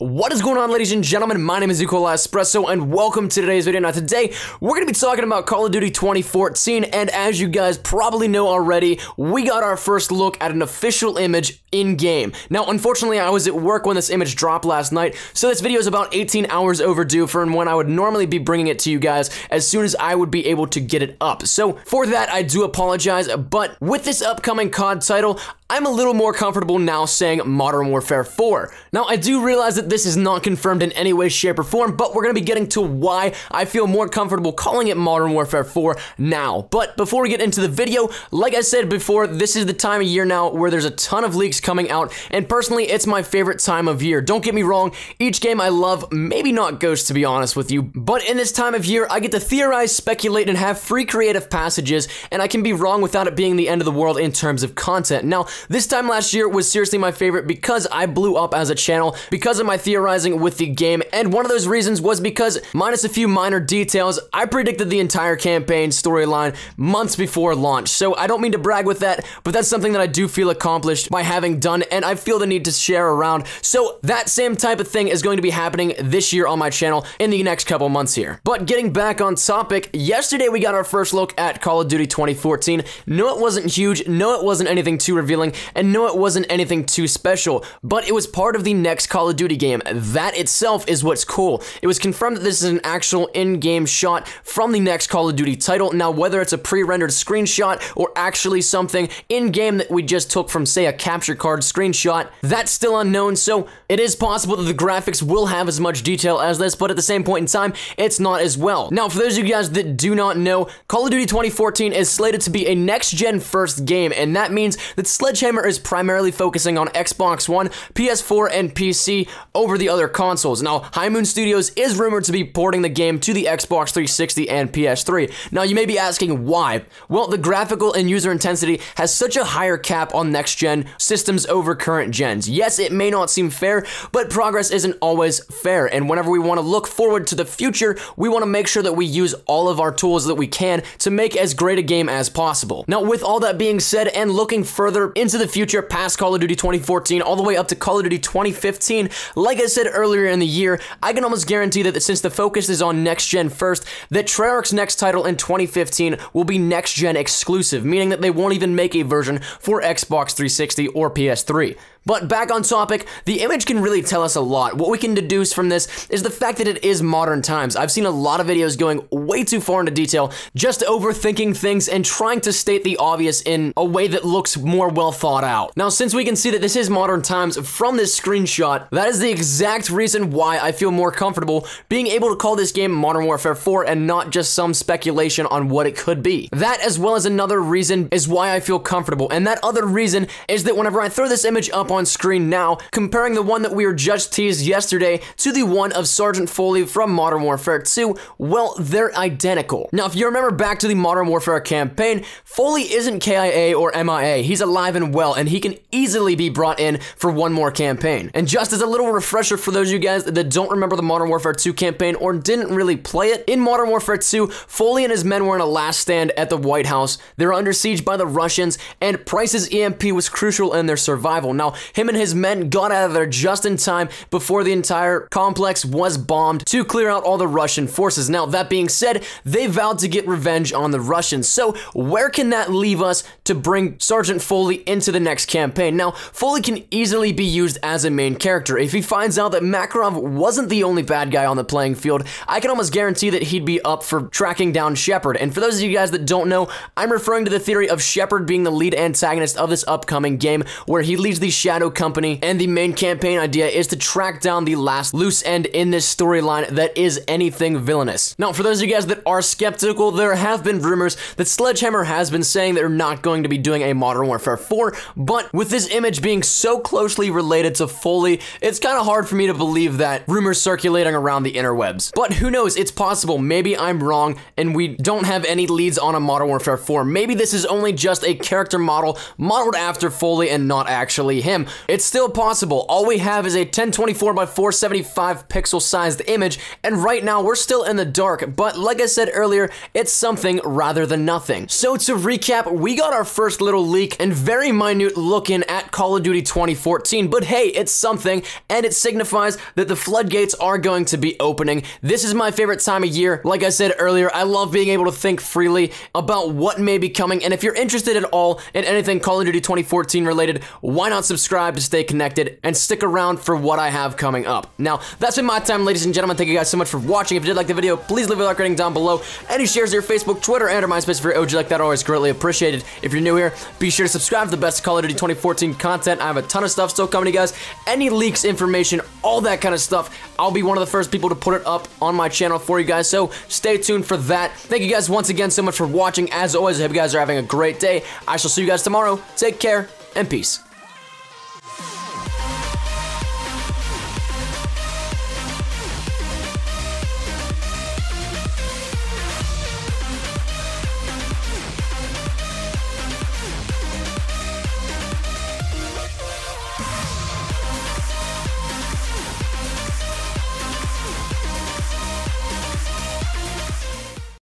What is going on, ladies and gentlemen? My name is eColi Espresso, and welcome to today's video. Now, today, we're going to be talking about Call of Duty 2014, and as you guys probably know already, we got our first look at an official image in-game. Now, unfortunately, I was at work when this image dropped last night, so this video is about 18 hours overdue for when I would normally be bringing it to you guys as soon as I would be able to get it up. So, for that, I do apologize, but with this upcoming COD title, I'm a little more comfortable now saying Modern Warfare 4. Now, I do realize that this is not confirmed in any way, shape, or form, but we're going to be getting to why I feel more comfortable calling it Modern Warfare 4 now. But before we get into the video, like I said before, this is the time of year now where there's a ton of leaks coming out, and personally, it's my favorite time of year. Don't get me wrong, each game I love, maybe not Ghost to be honest with you, but in this time of year, I get to theorize, speculate, and have free creative passages, and I can be wrong without it being the end of the world in terms of content. Now, this time last year was seriously my favorite because I blew up as a channel because of my theorizing with the game, and one of those reasons was because, minus a few minor details, I predicted the entire campaign storyline months before launch. So I don't mean to brag with that, but that's something that I do feel accomplished by having done, and I feel the need to share around. So that same type of thing is going to be happening this year on my channel in the next couple months here. But getting back on topic, yesterday we got our first look at Call of Duty 2014. No, it wasn't huge. No, it wasn't anything too revealing and no, it wasn't anything too special, but it was part of the next Call of Duty game. That itself is what's cool. It was confirmed that this is an actual in-game shot from the next Call of Duty title. Now, whether it's a pre-rendered screenshot or actually something in-game that we just took from, say, a capture card screenshot, that's still unknown, so it is possible that the graphics will have as much detail as this, but at the same point in time, it's not as well. Now, for those of you guys that do not know, Call of Duty 2014 is slated to be a next-gen first game, and that means that Sledgehammer is primarily focusing on Xbox One, PS4, and PC over the other consoles. Now, High Moon Studios is rumored to be porting the game to the Xbox 360 and PS3. Now, you may be asking why. Well, the graphical and user intensity has such a higher cap on next gen systems over current gens. Yes, it may not seem fair, but progress isn't always fair. And whenever we want to look forward to the future, we want to make sure that we use all of our tools that we can to make as great a game as possible. Now, with all that being said, and looking further into the future, past Call of Duty 2014 all the way up to Call of Duty 2015. Like I said earlier in the year, I can almost guarantee that since the focus is on next gen first, that Treyarch's next title in 2015 will be next gen exclusive, meaning that they won't even make a version for Xbox 360 or PS3. But back on topic, the image can really tell us a lot. What we can deduce from this is the fact that it is modern times. I've seen a lot of videos going way too far into detail, just overthinking things and trying to state the obvious in a way that looks more well thought out. Now, since we can see that this is modern times from this screenshot, that is the exact reason why I feel more comfortable being able to call this game Modern Warfare 4 and not just some speculation on what it could be. That, as well as another reason, is why I feel comfortable. And that other reason is that whenever I throw this image up on screen now, comparing the one that we were just teased yesterday to the one of Sergeant Foley from Modern Warfare 2, well, they're identical. Now, if you remember back to the Modern Warfare campaign, Foley isn't KIA or MIA. He's alive and well, and he can easily be brought in for one more campaign. And just as a little refresher for those of you guys that don't remember the Modern Warfare 2 campaign or didn't really play it, in Modern Warfare 2, Foley and his men were in a last stand at the White House. They were under siege by the Russians, and Price's EMP was crucial in their survival. Now, him and his men got out of there just in time before the entire complex was bombed to clear out all the Russian forces. Now, that being said, they vowed to get revenge on the Russians. So, where can that leave us to bring Sergeant Foley into the next campaign? Now, Foley can easily be used as a main character. If he finds out that Makarov wasn't the only bad guy on the playing field, I can almost guarantee that he'd be up for tracking down Shepard. And for those of you guys that don't know, I'm referring to the theory of Shepard being the lead antagonist of this upcoming game, where he leads the Shadow Company, and the main campaign idea is to track down the last loose end in this storyline that is anything villainous. Now, for those of you guys that are skeptical, there have been rumors that Sledgehammer has been saying they're not going to be doing a Modern Warfare 4, but with this image being so closely related to Foley, it's kind of hard for me to believe that rumors circulating around the interwebs. But who knows, it's possible, maybe I'm wrong, and we don't have any leads on a Modern Warfare 4. Maybe this is only just a character model modeled after Foley and not actually him. It's still possible. All we have is a 1024 by 475 pixel sized image, and right now we're still in the dark, but like I said earlier, it's something rather than nothing. So to recap, we got our first little leak and very minute look in at Call of Duty 2014, but hey, it's something, and it signifies that the floodgates are going to be opening. This is my favorite time of year. Like I said earlier, I love being able to think freely about what may be coming, and if you're interested at all in anything Call of Duty 2014 related, why not subscribe to stay connected and stick around for what I have coming up. Now, that's been my time, ladies and gentlemen. Thank you guys so much for watching. If you did like the video, please leave a like rating down below. Any shares your Facebook, Twitter, and or MySpace for your OG like that are always greatly appreciated. If you're new here, be sure to subscribe to the best Call of Duty 2014 content. I have a ton of stuff still coming to you guys. Any leaks, information, all that kind of stuff, I'll be one of the first people to put it up on my channel for you guys, so stay tuned for that. Thank you guys once again so much for watching. As always, I hope you guys are having a great day. I shall see you guys tomorrow. Take care, and peace.